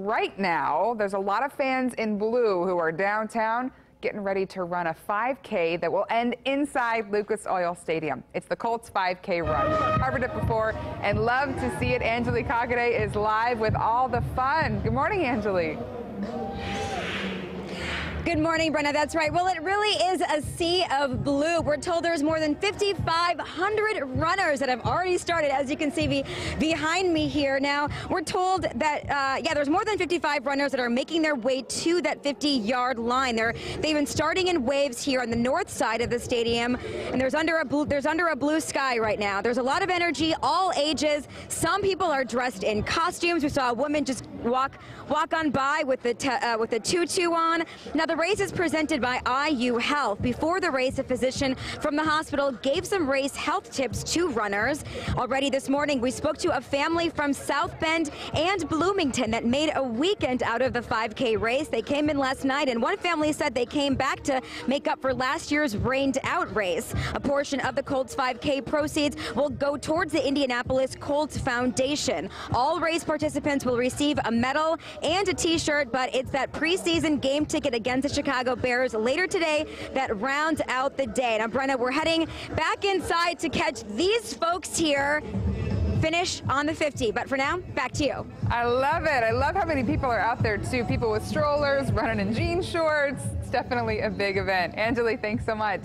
Right now, there's a lot of fans in blue who are downtown getting ready to run a 5K that will end inside Lucas Oil Stadium. It's the Colts 5K run. Covered it before and love to see it. Angeli Kakade is live with all the fun. Good morning, Angeli. Good morning, Brenna. That's right. Well, it really is a sea of blue. We're told there's more than 5,500 runners that have already started, as you can see be, behind me here. Now, we're told that, uh, yeah, there's more than 55 runners that are making their way to that 50-yard line. They're, they've been starting in waves here on the north side of the stadium, and there's under a blue, there's under a blue sky right now. There's a lot of energy, all ages. Some people are dressed in costumes. We saw a woman just walk walk on by with the uh, with the tutu on. Now, the race is presented by IU Health. Before the race, a physician from the hospital gave some race health tips to runners. Already this morning, we spoke to a family from South Bend and Bloomington that made a weekend out of the 5K race. They came in last night, and one family said they came back to make up for last year's rained out race. A portion of the Colts 5K proceeds will go towards the Indianapolis Colts Foundation. All race participants will receive a medal and a t-shirt, but it's that preseason game ticket against the Chicago Bears later today that rounds out the day. Now, Brenna, we're heading back inside to catch these folks here finish on the 50. But for now, back to you. I love it. I love how many people are out there, too. People with strollers, running in jean shorts. It's definitely a big event. Angeli, thanks so much.